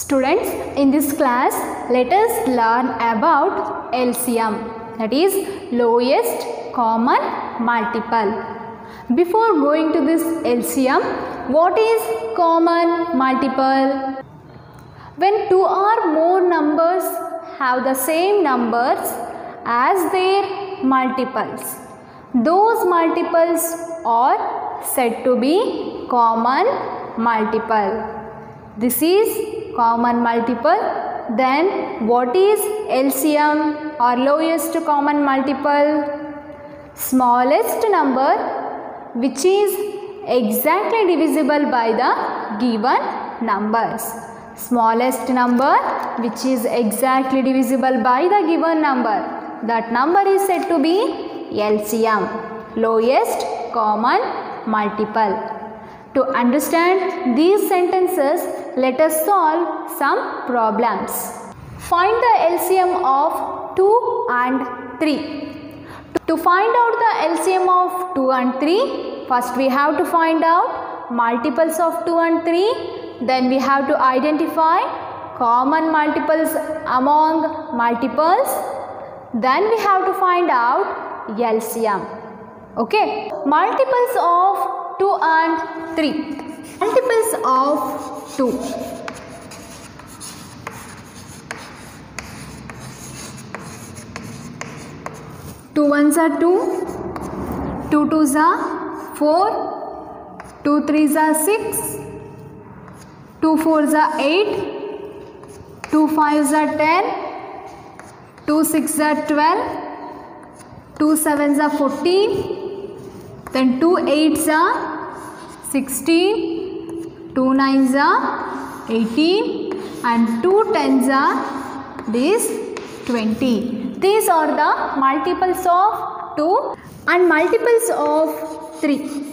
Students, in this class, let us learn about LCM that is lowest common multiple. Before going to this LCM, what is common multiple? When two or more numbers have the same numbers as their multiples, those multiples are said to be common multiple. This is common multiple. Then what is LCM or lowest common multiple? Smallest number which is exactly divisible by the given numbers. Smallest number which is exactly divisible by the given number. That number is said to be LCM, lowest common multiple. To understand these sentences, let us solve some problems. Find the LCM of 2 and 3. To find out the LCM of 2 and 3, first we have to find out multiples of 2 and 3. Then we have to identify common multiples among multiples. Then we have to find out LCM. Okay. Multiples of 2 and 3. Multiples of 2. Two ones are two, two twos are four, two threes are six, two fours are eight, two fives are ten, two sixes are twelve, two sevens are fourteen, then two eights are sixteen, two nines are eighteen, and two tens are this twenty. These are the multiples of 2 and multiples of 3.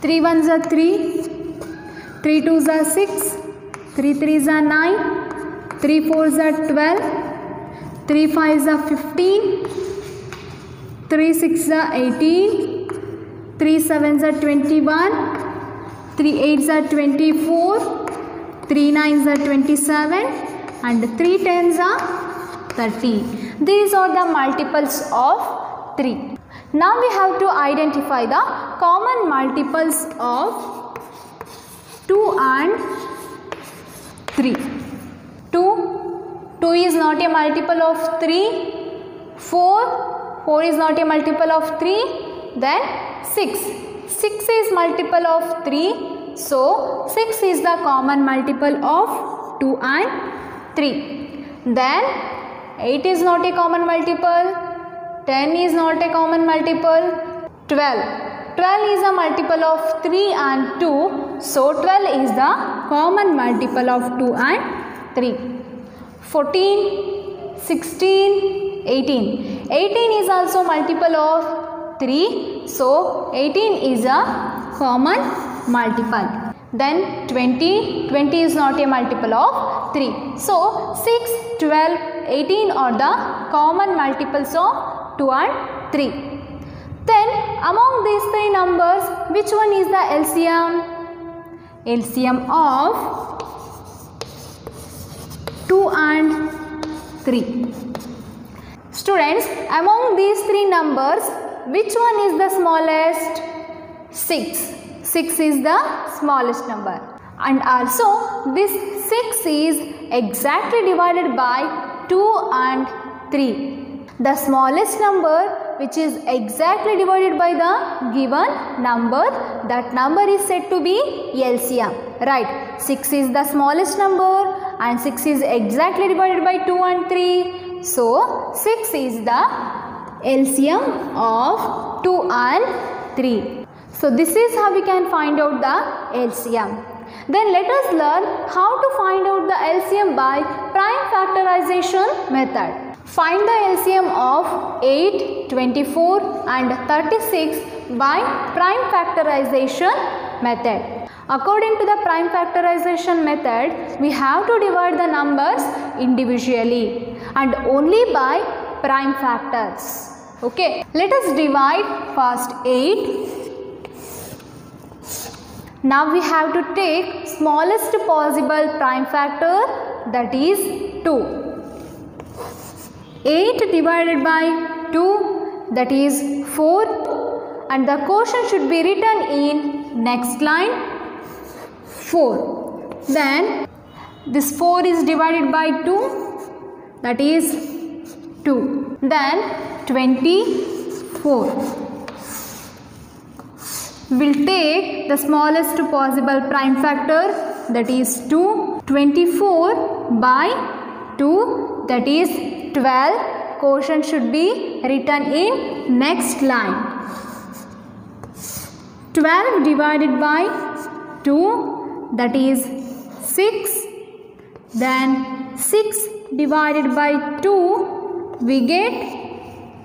Three ones are three, three twos are six, three threes are nine, three fours are twelve, three fives are fifteen, three sixes are eighteen, three sevens are twenty-one, 3 8s are 24, 3 9s are 27 and 3 10s are 30. These are the multiples of 3. Now we have to identify the common multiples of 2 and 3. 2, 2 is not a multiple of 3, 4, 4 is not a multiple of 3, then 6. 6 is multiple of 3. So, 6 is the common multiple of 2 and 3. Then, 8 is not a common multiple. 10 is not a common multiple. 12. 12 is a multiple of 3 and 2. So, 12 is the common multiple of 2 and 3. 14, 16, 18. 18 is also multiple of 3. So, 18 is a common multiple. Then 20, 20 is not a multiple of 3. So, 6, 12, 18 are the common multiples of 2 and 3. Then, among these three numbers, which one is the LCM? LCM of 2 and 3. Students, among these three numbers, which one is the smallest? 6. 6 is the smallest number. And also, this 6 is exactly divided by 2 and 3. The smallest number which is exactly divided by the given number, that number is said to be LCM. Right, 6 is the smallest number and 6 is exactly divided by 2 and 3. So, 6 is the LCM of 2 and 3. So, this is how we can find out the LCM. Then let us learn how to find out the LCM by prime factorization method. Find the LCM of 8, 24 and 36 by prime factorization method. According to the prime factorization method, we have to divide the numbers individually and only by prime factors. Okay, let us divide first 8 Now we have to take smallest possible prime factor that is 2. 8 divided by 2 that is 4 and the quotient should be written in next line 4. Then this 4 is divided by 2 that is 2. Then 24 will take the smallest possible prime factor. That is 2 24 by 2 that is 12 quotient should be written in next line. 12 divided by 2 that is 6 then 6 divided by 2 we get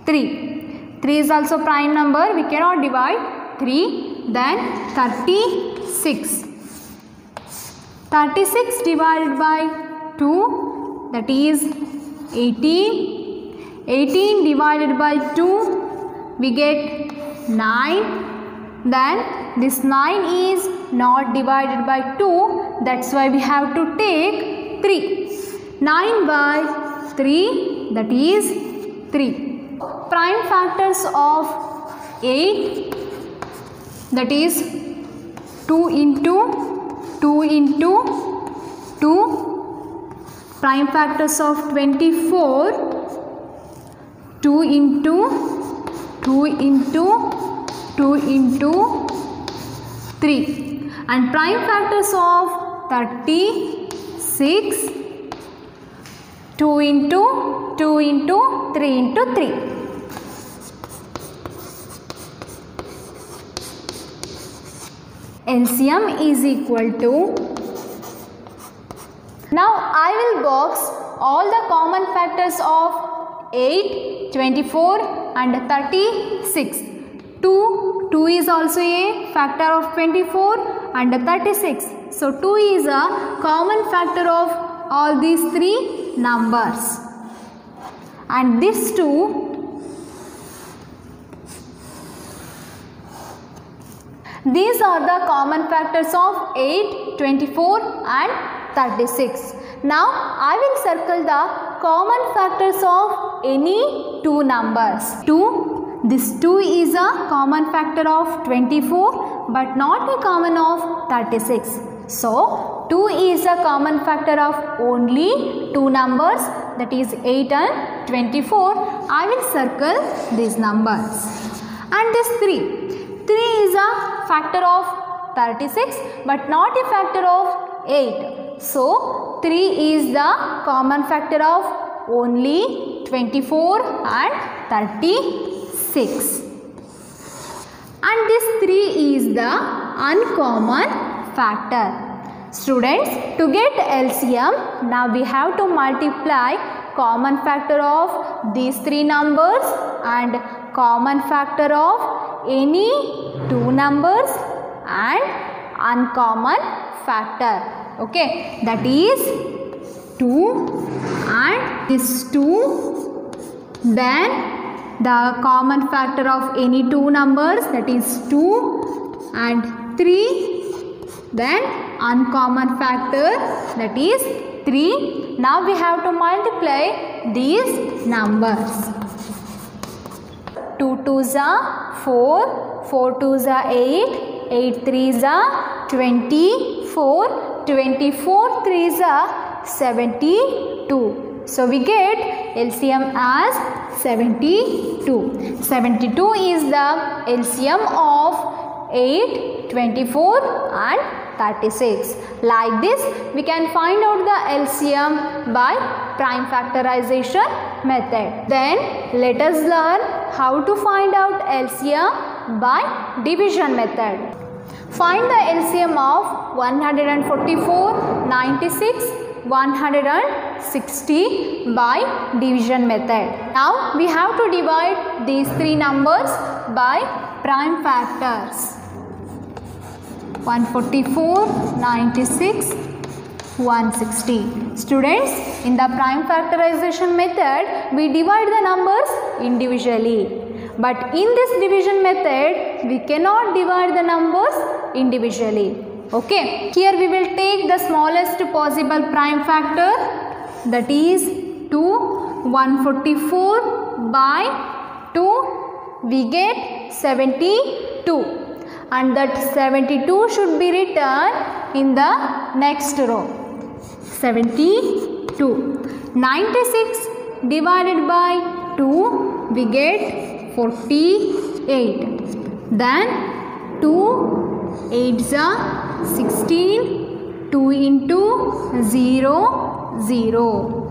3 3 is also prime number we cannot divide 3 then 36 36 divided by 2 that is 18 18 divided by 2 we get 9 then this 9 is not divided by 2 that's why we have to take 3 9 by 3 that is 3 prime factors of 8 that is 2 into 2 into 2 prime factors of 24 2 into 2 into 2 into 3 and prime factors of 36 2 into 2 into 3 into 3 LCM is equal to now I will box all the common factors of 8, 24 and 36. 2, 2 is also a factor of 24 and 36. So 2 is a common factor of all these three numbers. And this 2 These are the common factors of 8, 24 and 36. Now I will circle the common factors of any two numbers. 2, this 2 is a common factor of 24 but not a common of 36. So 2 is a common factor of only two numbers that is 8 and 24. I will circle these numbers. And this 3. 3 is a factor of 36 but not a factor of 8. So 3 is the common factor of only 24 and 36. And this 3 is the uncommon factor. Students, to get LCM, now we have to multiply common factor of these three numbers and common factor of any two numbers and uncommon factor okay that is 2 and this 2 then the common factor of any two numbers that is 2 and 3 then uncommon factor that is 3 now we have to multiply these numbers. 2 2s are 4, 4 2s are 8, 8 3s are 24, 24 3s are 72. So we get LCM as 72. 72 is the LCM of 8, 24 and 36. Like this, we can find out the LCM by prime factorization method. Then, let us learn how to find out LCM by division method. Find the LCM of 144, 96, 160 by division method. Now, we have to divide these three numbers by prime factors. 144, 96, 160. Students, in the prime factorization method, we divide the numbers individually. But in this division method, we cannot divide the numbers individually. Okay. Here we will take the smallest possible prime factor that is 2 144 by 2 we get 72 and that 72 should be written in the next row. 72 96 divided by 2 we get 48 then 2 8s are 16 2 into 0 0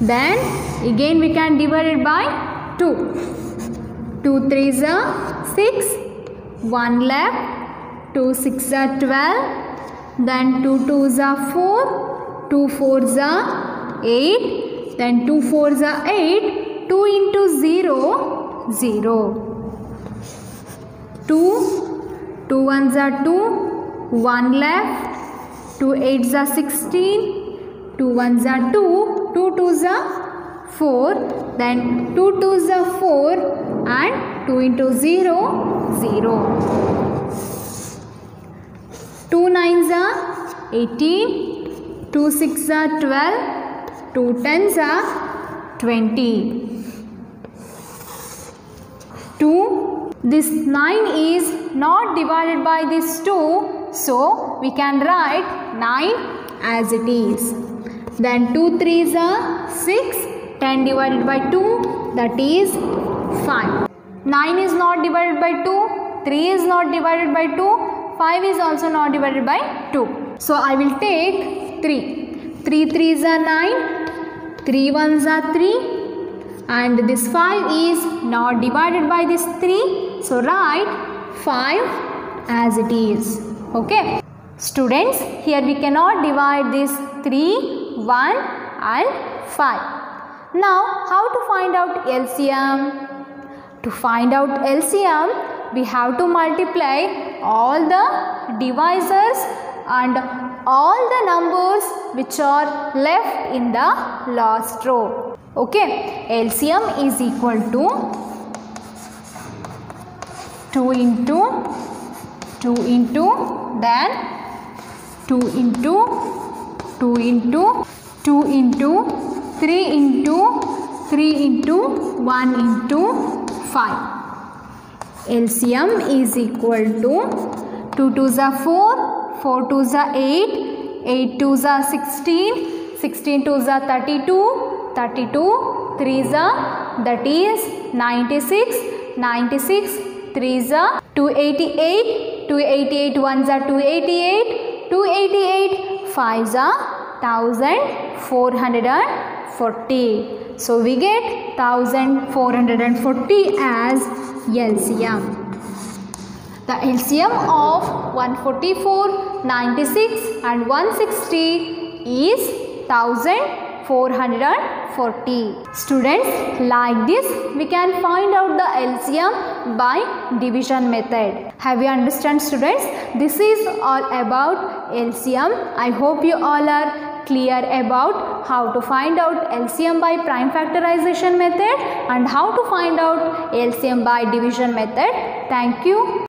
then again we can divide it by 2 2 3s are 6 1 left 2 6 are 12 then 2 2s are 4 2 4s are 8 then 2 4s are 8 2 into 0 0 2 2 1s are 2 1 left 2 8s are 16 2 1s are 2 2 2s are 4 then 2 2s are 4 and 2 into 0 0 2 9s are 18 2 6 are 12 2 10s are 20 2 this 9 is not divided by this 2 so we can write 9 as it is. Then 2 3s are 6 10 divided by 2 that is 5 9 is not divided by 2 3 is not divided by 2 5 is also not divided by 2 so I will take 3 3 3s are 9 3 1s are 3 and this 5 is not divided by this 3 so write 5 as it is. Okay. Students here we cannot divide this 3 1 and 5 now how to find out LCM to find out LCM we have to multiply all the divisors and all the numbers which are left in the last row okay. LCM is equal to 2 into 2 into then 2 into 2 into 2 into 3 into 3 into 1 into 5 LCM is equal to 2 2s are 4 4 2s are 8 8 2s are 16 16 2s are 32 32 3s are that is 96 96 3s are 288 288 1s are 288 288 5s are 1440 so we get 1440 as LCM the LCM of 144 96 and 160 is 1440 students like this we can find out the LCM by division method. Have you understand students? This is all about LCM I hope you all are clear about how to find out LCM by prime factorization method and how to find out LCM by division method. Thank you